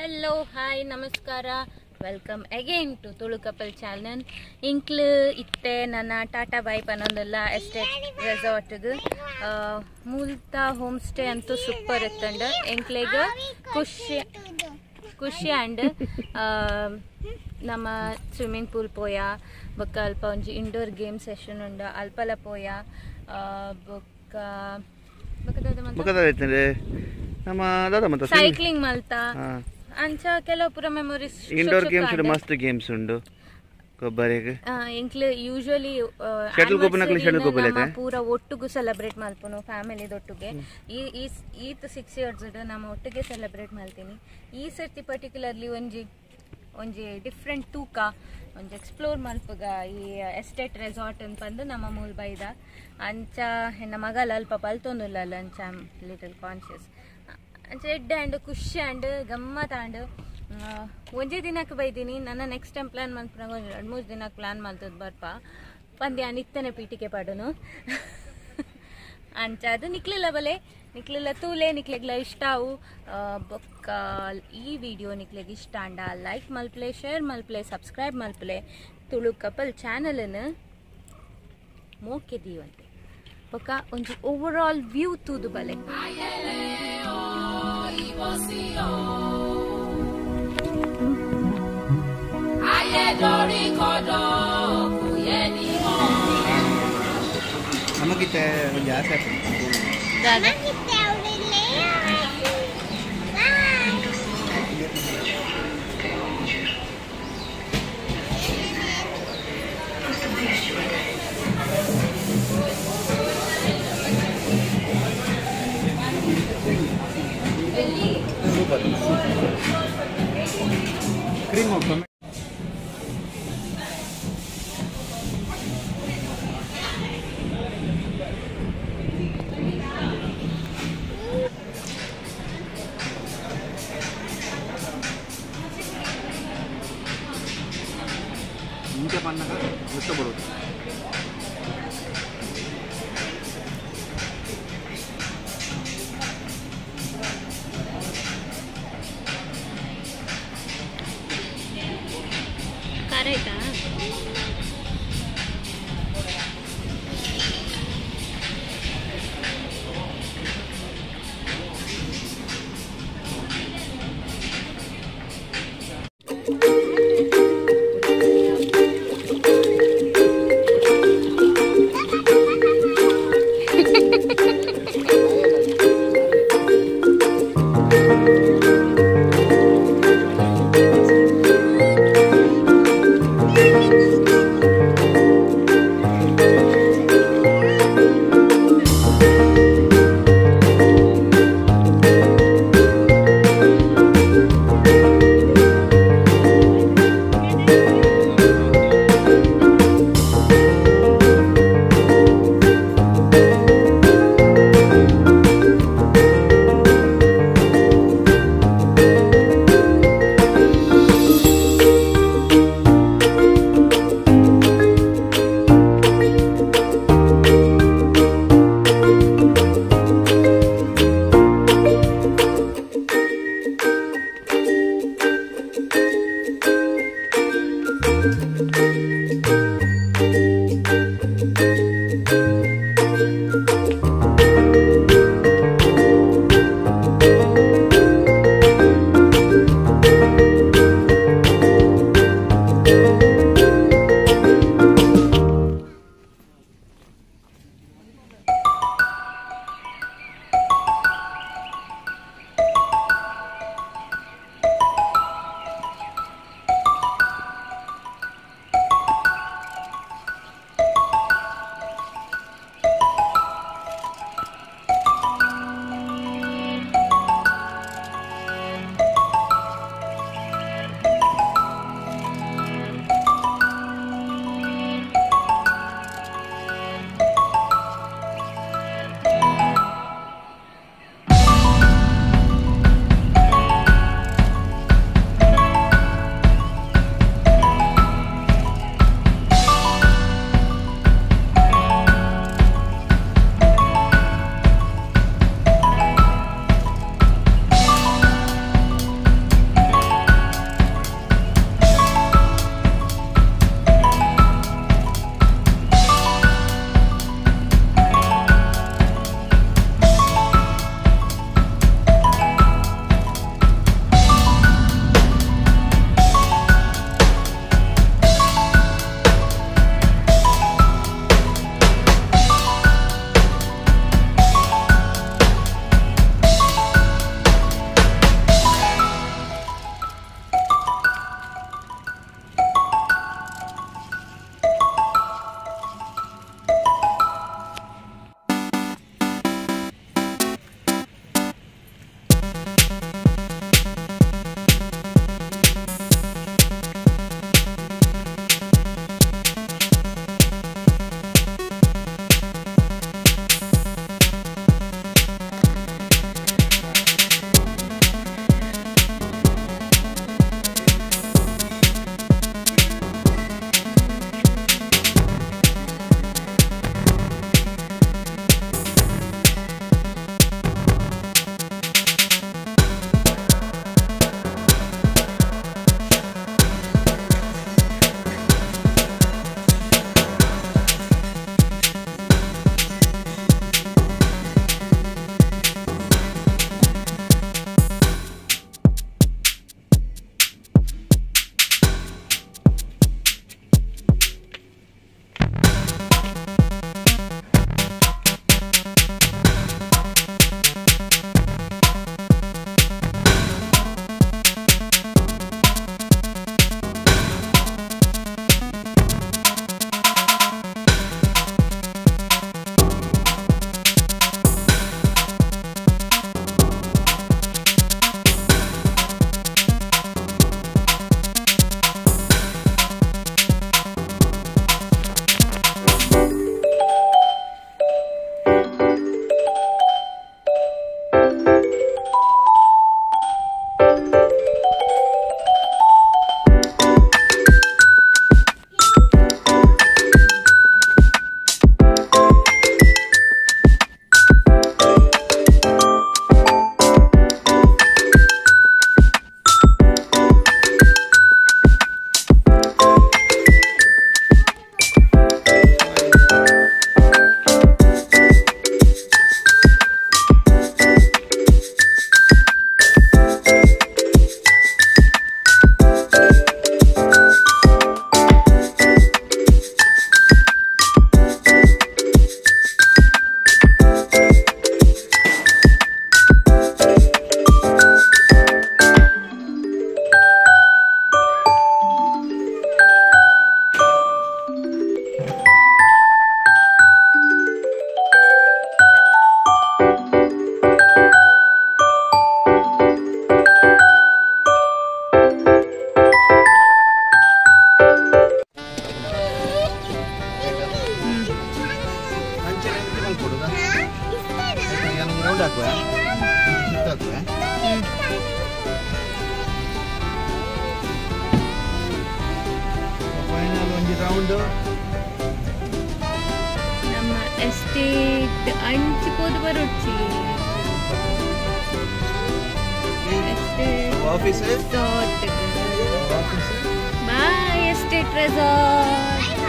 Hello hi ನಮಸ್ಕಾರ. Welcome again to Tulu couple channel ಇಂಕ್ಲು ಇತ್ತೆ ನನ್ನ ಟಾಟಾ ಬೈಪ್ ಪನ್ನೊಂದಲ್ಲ ಎಸ್ಟೇಟ್ ರೆಸಾರ್ಟ್ಗೆ ಮೂಲತ ಹೋಮ್ ಸ್ಟೇ ಅಂತೂ ಸೂಪರ್ ಇತ್ತಂಡ. ಎಂಕ್ಲೆಗ ಖುಷಿ ಖುಷಿ ಆ್ಯಂಡ್ ನಮ್ಮ ಸ್ವಿಮ್ಮಿಂಗ್ ಪೂಲ್ ಪೋಯ ಬೊಕ್ಕ ಅಲ್ಪ ಒಂಜಿ ಇಂಡೋರ್ ಗೇಮ್ ಸೆಷನ್ ಉಂಡ ಅಲ್ಪಲ ಪೋಯ ಬೊಕ್ಕ ಬೊಕ್ಕ ನಮ್ಮ ಸೈಕ್ಲಿಂಗ್ ಮಲ್ತ. ಅಂಚ ಕೆಲವು ಪುರ ಮೆಮೊರೀಸ್ ಇಂಡೋರ್ ಗೇಮ್ಸ್ ಮಸ್ತ್ ಗೇಮ್ಸ್ ಉಂಡು. ಕೊಬ್ಬರಿಗೆ. ಇಂಕ್ಲು ಯೂಶುವಲಿ ಶಟಲ್ cope ನಕ್ಲೆ shuttle cope ಇಲ್ಲೈತೆ? ಪೂರ ಒಟ್ಟಿಗೂ ಸೆಲೆಬ್ರೇಟ್ ಮಲ್ಪುನು ಫ್ಯಾಮಿಲಿದೊಟ್ಟಿಗೆ ಈ ಈ ಈತ್ ಸಿಕ್ಸ್ ಇಯರ್ಸ್ ನಮ್ಮ ಒಟ್ಟಿಗೆ ಸೆಲೆಬ್ರೇಟ್ ಮಾಡ್ತೀನಿ. ಈ ಸರ್ತಿ ಪರ್ಟಿಕ್ಯುಲರ್ಲಿ ಒಂಜಿ ಒಂಜಿ ಡಿಫ್ರೆಂಟ್ ತೂಕ ಒಂಜಿ ಎಕ್ಸ್ಪ್ಲೋರ್ ಮಲ್ಪಗ ಈ ಎಸ್ಟೇಟ್ ರೆಸಾರ್ಟ್ ಅಂತ ಬಂದು ನಮ್ಮ ಮೂಲ್ ಬೈದ. ಅಂಚ ಹೆಣ್ಣ ಮಗಲ ಅಲ್ಪ ಪಲ್ತೊಂದುಲ್ಲ ಅಂಚ ಲಿಟಲ್ ಕಾನ್ಶಿಯಸ್ ಎಡ್ಡೆ ಆಂಡ್ ಖುಷಿ ಆಂಡ್ ಗಮ್ಮತ್ ಆಂಡ್ ಒಂದೇ ದಿನಕ್ಕೆ ಬೈದೀನಿ. ನನ್ನ ನೆಕ್ಸ್ಟ್ ಟೈಮ್ ಪ್ಲಾನ್ ಮಾಡ್ಕೊಂಡು ಒಂದು ಎರಡು ಮೂರು ದಿನಕ್ಕೆ ಪ್ಲಾನ್ ಮಾಡ್ತದ ಬರ್ಪ. ಪಂದ್ಯ ನಿತ್ತನೆ ಪೀಟಿಕೆ ಪಾಡನು. ಅಂಚ ಅದು ನಿಕ್ಲಿಲ್ಲ ಬಲೆ. ನಿಕ್ಲಿಲ್ಲ ತೂಲೆ, ನಿಕ್ಲೆಗ್ಲ ಇಷ್ಟ ಅವು. ಬೊಕ್ಕ ಈ ವಿಡಿಯೋ ನಿಕ್ಲೆಗ್ ಇಷ್ಟ ಅಂಡ. ಲೈಕ್ ಮಲ್ಪ್ಲೆ ಶೇರ್ ಮಲ್ಪ್ಲೆ ಸಬ್ಸ್ಕ್ರೈಬ್ ಮಲ್ಪ್ಲೆ. ತುಳು ಕಪಲ್ ಚಾನಲನ್ನು ಮೋಕೆದೀವಂತೆ ಬೊಕ್ಕ, ಒಂಜಿ ಓವರ್ ಆಲ್ ವ್ಯೂ ತೂದು ಬಲೆ. bọ́ sí ọ. ayé dorí kodò kò. Mama kita होतं तुमच्या पान नका नुसतं बरोबर. दिखता तो है फाइनल on the round ನಮ್ಮ ಎಸ್ಟೇಟ್ ಅಂಚಿಕೋದು ಬರುಚ್ಚಿ estate office resort office boy estate resort